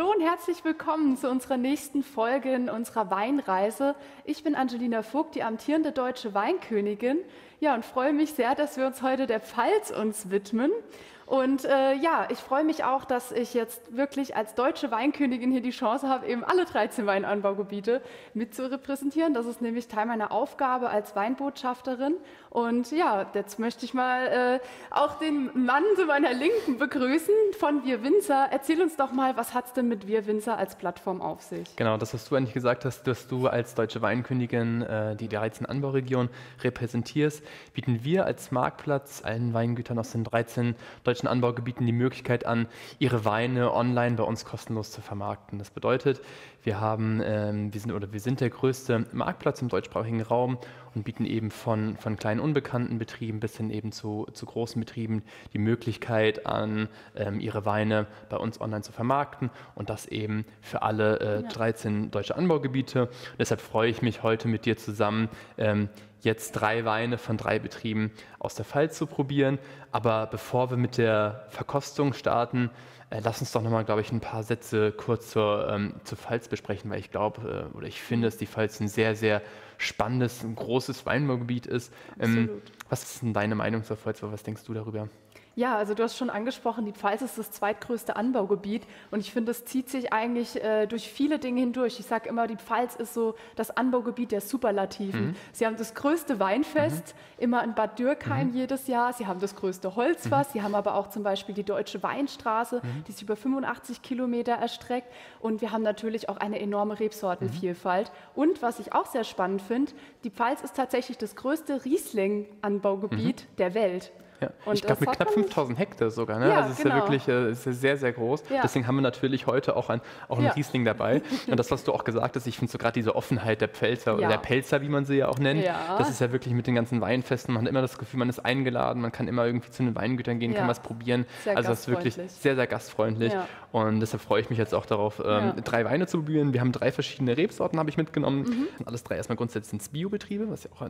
Hallo und herzlich willkommen zu unserer nächsten Folge in unserer Weinreise. Ich bin Angelina Vogt, die amtierende deutsche Weinkönigin. Ja, und freue mich sehr, dass wir uns heute der Pfalz uns widmen. Und äh, ja, ich freue mich auch, dass ich jetzt wirklich als deutsche Weinkönigin hier die Chance habe, eben alle 13 Weinanbaugebiete mit zu repräsentieren. Das ist nämlich Teil meiner Aufgabe als Weinbotschafterin. Und ja, jetzt möchte ich mal äh, auch den Mann zu meiner Linken begrüßen von Wir Winzer. Erzähl uns doch mal, was hat es denn mit Wir Winzer als Plattform auf sich? Genau, das, was du eigentlich gesagt hast, dass du als deutsche Weinkönigin äh, die 13 Anbauregionen repräsentierst, bieten wir als Marktplatz allen Weingütern aus den 13 deutschen Anbaugebieten die Möglichkeit an, ihre Weine online bei uns kostenlos zu vermarkten. Das bedeutet, wir haben, ähm, wir sind oder wir sind der größte Marktplatz im deutschsprachigen Raum und bieten eben von, von kleinen unbekannten Betrieben bis hin eben zu, zu großen Betrieben die Möglichkeit an, ähm, ihre Weine bei uns online zu vermarkten und das eben für alle äh, ja. 13 deutsche Anbaugebiete. Und deshalb freue ich mich heute mit dir zusammen, ähm, jetzt drei Weine von drei Betrieben aus der Pfalz zu probieren. Aber bevor wir mit der Verkostung starten, äh, lass uns doch nochmal, glaube ich, ein paar Sätze kurz zur, ähm, zur Pfalz besprechen, weil ich glaube äh, oder ich finde, dass die Pfalz ein sehr, sehr spannendes, ein großes Weinbaugebiet ist. Ähm, was ist denn deine Meinung zur Pfalz? Was denkst du darüber? Ja, also du hast schon angesprochen, die Pfalz ist das zweitgrößte Anbaugebiet und ich finde, es zieht sich eigentlich äh, durch viele Dinge hindurch. Ich sage immer, die Pfalz ist so das Anbaugebiet der Superlativen. Mhm. Sie haben das größte Weinfest, mhm. immer in Bad Dürkheim mhm. jedes Jahr. Sie haben das größte Holzfass. Mhm. Sie haben aber auch zum Beispiel die Deutsche Weinstraße, mhm. die sich über 85 Kilometer erstreckt. Und wir haben natürlich auch eine enorme Rebsortenvielfalt. Und was ich auch sehr spannend finde, die Pfalz ist tatsächlich das größte Riesling-Anbaugebiet mhm. der Welt. Ja. ich glaube mit knapp 5000 Hektar sogar. Ne? Ja, also es ist genau. ja wirklich äh, ist sehr, sehr groß. Ja. Deswegen haben wir natürlich heute auch, ein, auch einen ja. Riesling dabei. Und das, was du auch gesagt hast, ich finde so gerade diese Offenheit der Pfälzer oder der Pelzer, wie man sie ja auch nennt, das ist ja wirklich mit den ganzen Weinfesten. Man hat immer das Gefühl, man ist eingeladen, man kann immer irgendwie zu den Weingütern gehen, kann was probieren. Sehr also das ist wirklich sehr, sehr gastfreundlich. Und deshalb freue ich mich jetzt auch darauf, ähm, drei Weine zu probieren. Wir haben drei verschiedene Rebsorten, habe ich mitgenommen. Mhm. Alles drei erstmal grundsätzlich sind Biobetriebe, was ja auch,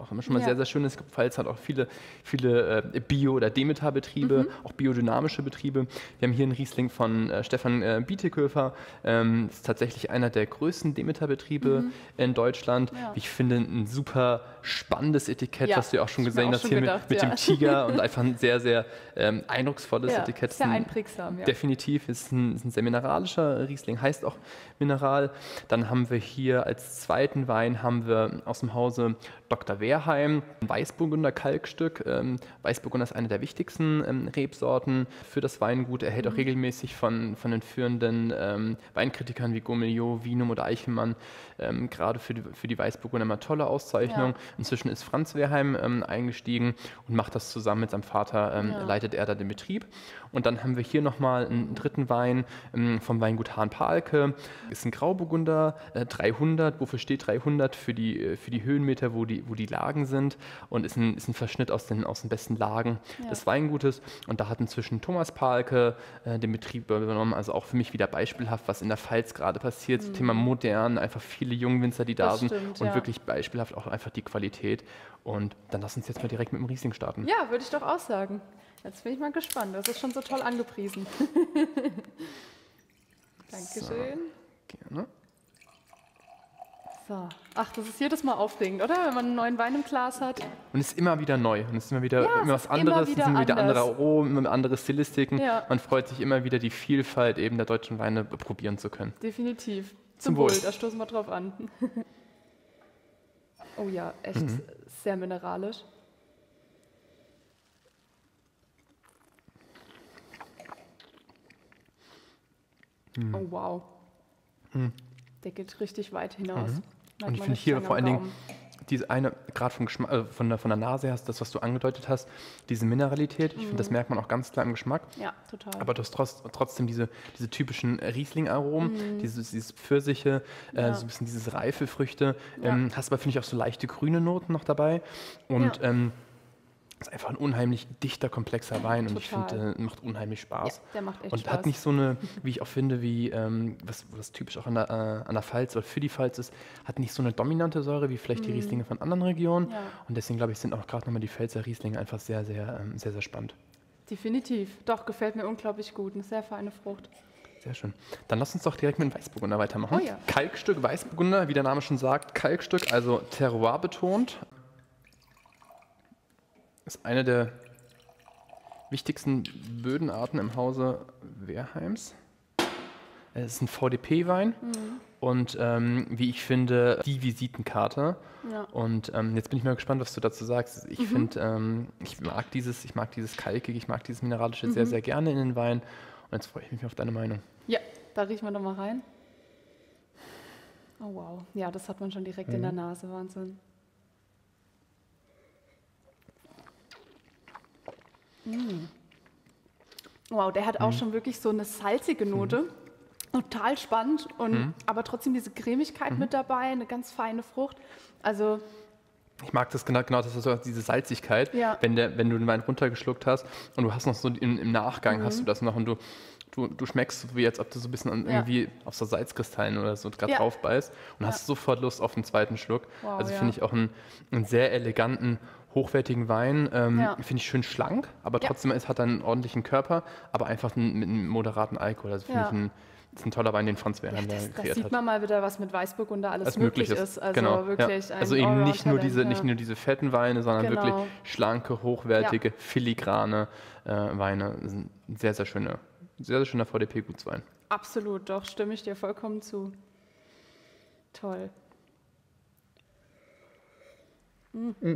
auch immer schon mal sehr, sehr schön ist. Pfalz hat auch viele, viele äh, Bio- oder Demeter-Betriebe, mhm. auch biodynamische Betriebe. Wir haben hier einen Riesling von äh, Stefan äh, Bieteköfer. Ähm, ist tatsächlich einer der größten Demeter-Betriebe mhm. in Deutschland. Ja. Ich finde ein super spannendes Etikett, ja, was du ja auch schon gesehen hast, hier gedacht, mit, mit dem Tiger und einfach ein sehr, sehr ähm, eindrucksvolles ja, Etikett. Sehr einprägsam, ja. Definitiv, ist ein, ist ein sehr mineralischer Riesling, heißt auch Mineral. Dann haben wir hier als zweiten Wein haben wir aus dem Hause Dr. Wehrheim, ein Weißburgunder Kalkstück. Ähm, Weißburgunder ist eine der wichtigsten ähm, Rebsorten für das Weingut. Er hält auch mhm. regelmäßig von, von den führenden ähm, Weinkritikern wie Gourmillot, Wienum oder Eichelmann ähm, gerade für die, für die Weißburgunder immer tolle Auszeichnung. Ja. Inzwischen ist Franz Wehrheim ähm, eingestiegen und macht das zusammen mit seinem Vater, ähm, ja. leitet er da den Betrieb. Und dann haben wir hier nochmal einen dritten Wein ähm, vom Weingut Hahn-Palke. Ist ein Grauburgunder äh, 300. Wofür steht 300? Für die, äh, für die Höhenmeter, wo die, wo die Lagen sind. Und ist ein, ist ein Verschnitt aus den, aus den besten Lagen ja. des Weingutes. Und da hat inzwischen Thomas Palke äh, den Betrieb übernommen. Also auch für mich wieder beispielhaft, was in der Pfalz gerade passiert. Mhm. Thema modern, einfach viele Jungwinzer, die da das sind. Stimmt, und ja. wirklich beispielhaft auch einfach die Qualität. Und dann lass uns jetzt mal direkt mit dem Riesling starten. Ja, würde ich doch auch sagen. Jetzt bin ich mal gespannt. Das ist schon so toll angepriesen. Dankeschön. So, gerne. So. Ach, das ist jedes Mal aufregend, oder? Wenn man einen neuen Wein im Glas hat. Und es ist immer wieder neu. Und es ist immer wieder ja, immer was anderes. Immer wieder es sind wieder andere Aromen, andere Stilistiken. Ja. Man freut sich immer wieder, die Vielfalt eben der deutschen Weine probieren zu können. Definitiv. Zum, Zum Wohl. Wohl. Da stoßen wir drauf an. oh ja, echt mhm. sehr mineralisch. Mhm. Oh wow. Mhm. Der geht richtig weit hinaus. Mhm. Und ich finde hier vor allen Dingen diese eine, gerade vom äh, von, der, von der Nase her, das, was du angedeutet hast, diese Mineralität, ich finde, das mhm. merkt man auch ganz klar im Geschmack. Ja, total. Aber du hast trotz, trotzdem diese, diese typischen Riesling-Aromen, mhm. dieses, dieses Pfirsiche, äh, ja. so ein bisschen diese reife Früchte. Ähm, ja. Hast aber, finde ich, auch so leichte grüne Noten noch dabei. Und ja. ähm, ist einfach ein unheimlich dichter, komplexer Wein Total. und ich finde, der macht unheimlich Spaß. Ja, der macht echt und Spaß. hat nicht so eine, wie ich auch finde, wie ähm, was, was typisch auch an der, äh, an der Pfalz oder für die Pfalz ist, hat nicht so eine dominante Säure wie vielleicht mm. die mhm. Rieslinge von anderen Regionen. Ja. Und deswegen glaube ich, sind auch gerade nochmal die Pfälzer Rieslinge einfach sehr, sehr, ähm, sehr, sehr spannend. Definitiv. Doch, gefällt mir unglaublich gut. Eine sehr feine Frucht. Sehr schön. Dann lass uns doch direkt mit dem Weißburgunder weitermachen. Oh ja. Kalkstück Weißburgunder, wie der Name schon sagt, Kalkstück, also Terroir betont. Ist eine der wichtigsten Bödenarten im Hause Wehrheims. Es ist ein VDP-Wein und ähm, wie ich finde, die Visitenkarte. Ja. Und ähm, jetzt bin ich mal gespannt, was du dazu sagst. Ich finde, ähm, ich mag dieses, ich mag dieses Kalkige, ich mag dieses Mineralische sehr, sehr gerne in den Wein. Und jetzt freue ich mich auf deine Meinung. Ja, da riechen wir doch mal rein. Oh wow. Ja, das hat man schon direkt in der Nase. Wahnsinn. Mm. Wow, der hat auch schon wirklich so eine salzige Note. Total spannend und aber trotzdem diese Cremigkeit mit dabei, eine ganz feine Frucht. Also Ich mag das genau, genau das ist so diese Salzigkeit, Ja. wenn, der, wenn du den Wein runtergeschluckt hast und du hast noch so im, im Nachgang hast du das noch und du, du, du schmeckst wie als ob du so ein bisschen an. Ja. irgendwie auf so Salzkristallen oder so gerade Ja. drauf beißt und hast sofort Lust auf den zweiten Schluck. Wow, also ja. finde ich auch einen, einen sehr eleganten, hochwertigen Wein. Ähm, Ja. Finde ich schön schlank, aber Ja. trotzdem es hat er einen ordentlichen Körper, aber einfach einen, mit einem moderaten Alkohol. Also finde Ja. ich ein, das ist ein toller Wein, den Franz ja, Wehrlein da das, das kreiert sieht hat. man mal wieder, was mit Weißburgunder alles was möglich möglich ist. ist. Also genau, wirklich ja. Also eben nicht nur, diese, ja. nicht nur diese fetten Weine, sondern Genau. wirklich schlanke, hochwertige, filigrane äh, Weine. Das ist ein sehr, sehr schöner, sehr, schöner VDP-Gutswein. Absolut, doch, stimme ich dir vollkommen zu. Toll. Mm.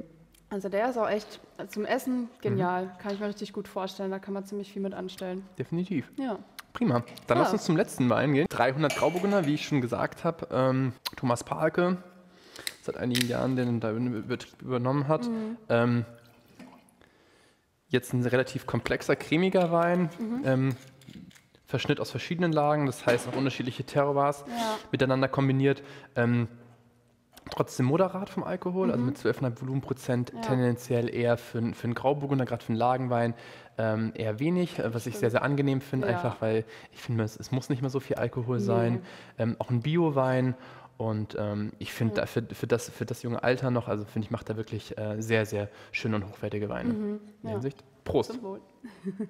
Also der ist auch echt zum Essen genial. Mhm. Kann ich mir richtig gut vorstellen. Da kann man ziemlich viel mit anstellen. Definitiv. Ja. Prima. Dann Ja. lass uns zum letzten Wein gehen. 300 Grauburgunder, wie ich schon gesagt habe. Ähm, Thomas Parke, seit einigen Jahren den da den Betrieb übernommen hat. Mhm. Ähm, jetzt ein relativ komplexer, cremiger Wein. Mhm. Ähm, Verschnitt aus verschiedenen Lagen, das heißt auch unterschiedliche Terroirs Ja. miteinander kombiniert. Ähm, trotzdem moderat vom Alkohol, also Mhm. mit 12,5 Volumenprozent, Ja. tendenziell eher für, einen- für einen Grauburgunder, gerade für einen Lagenwein, ähm, eher wenig, äh, was ich sehr, sehr angenehm finde, Ja. einfach weil ich finde, es, es muss nicht mehr so viel Alkohol sein. Ähm, auch ein Biowein und ähm, ich finde da für, für, das, für das junge Alter noch, also finde ich, macht er wirklich äh, sehr, sehr schöne und hochwertige Weine in der Mhm. ja. Hinsicht. Prost! Zum Wohl.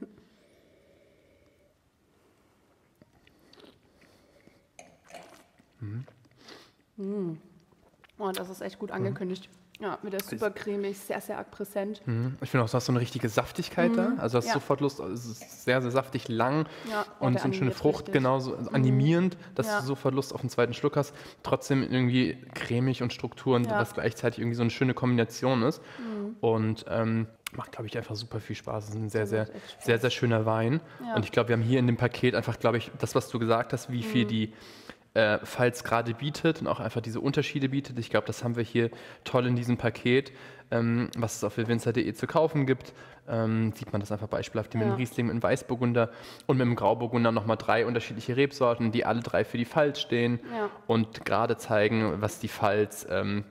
Mm. Oh, das ist echt gut angekündigt. Ja, mit der super cremig, sehr, sehr arg präsent. Mhm. Ich finde auch, du hast so eine richtige Saftigkeit da. Also hast ja. sofort Lust, es ist sehr, sehr saftig, lang Ja, und so eine schöne Frucht, richtig. genauso also animierend, dass Ja. du sofort Lust auf einen zweiten Schluck hast. Trotzdem irgendwie cremig und Strukturen, Ja. Mhm. was gleichzeitig irgendwie so eine schöne Kombination ist. Und ähm, macht, glaube ich, einfach super viel Spaß. Es ist ein sehr, sehr, sehr, sehr schöner Wein. Und ich glaube, wir haben hier in dem Paket einfach, glaube ich, das, was du gesagt hast, wie Mhm. viel die äh, Pfalz gerade bietet und auch einfach diese Unterschiede bietet. Ich glaube, das haben wir hier toll in diesem Paket, ähm, was es auf wilwinzer.de zu kaufen gibt. Ähm, sieht man das einfach beispielhaft mit dem Riesling, mit dem Weißburgunder und mit dem Grauburgunder nochmal drei unterschiedliche Rebsorten, die alle drei für die Pfalz stehen Ja. und gerade zeigen, was die Pfalz ähm,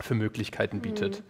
für Möglichkeiten bietet.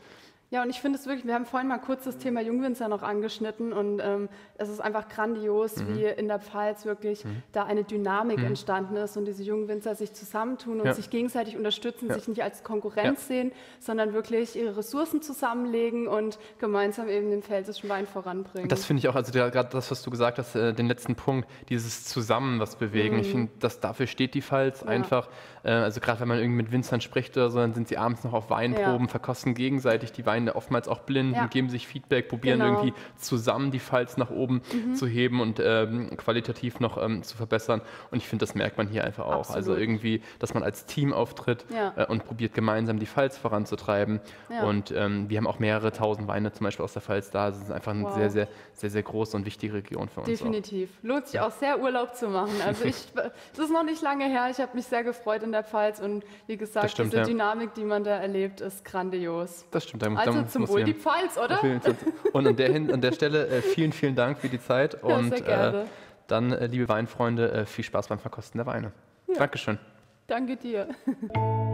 Ja, und ich finde es wirklich, wir haben vorhin mal kurz das Thema Jungwinzer noch angeschnitten und ähm, es ist einfach grandios, Mhm. wie in der Pfalz wirklich da eine Dynamik entstanden ist und diese Jungwinzer sich zusammentun und Ja. sich gegenseitig unterstützen, Ja. sich nicht als Konkurrenz sehen, sondern wirklich ihre Ressourcen zusammenlegen und gemeinsam eben den pfälzischen Wein voranbringen. Das finde ich auch, also gerade das, was du gesagt hast, äh, den letzten Punkt, dieses Zusammen was bewegen. Ich finde, dass dafür steht die Pfalz Mhm. Ja. einfach. Äh, also gerade wenn man irgendwie mit Winzern spricht oder so, dann sind sie abends noch auf Weinproben, Ja. verkosten gegenseitig die Weine, oftmals auch blind Ja. geben sich Feedback, probieren Genau. Mhm. irgendwie zusammen die Pfalz nach oben zu heben und ähm, qualitativ noch ähm, zu verbessern. Und ich finde, das merkt man hier einfach auch. Also Absolut. irgendwie, dass man als Team auftritt Ja. äh, und probiert gemeinsam die Pfalz voranzutreiben. Ja. Und ähm, wir haben auch mehrere tausend Weine zum Beispiel aus der Pfalz da. Es ist einfach eine Wow. sehr, sehr, sehr, sehr große und wichtige Region für uns. Definitiv. Lohnt sich auch sehr, Urlaub zu machen. Also ich, das ist noch nicht lange her. Ich habe mich sehr gefreut in der Pfalz und wie gesagt, Das stimmt, diese. Dynamik, die man da erlebt, ist grandios. Auch. Das stimmt. Da, Also da zum Wohl die Pfalz, oder? Und an der, an der Stelle äh, vielen, vielen Dank für die Zeit. Ja, und. Äh, dann, äh, liebe Weinfreunde, äh, viel Spaß beim Verkosten der Weine. Dankeschön. Danke dir.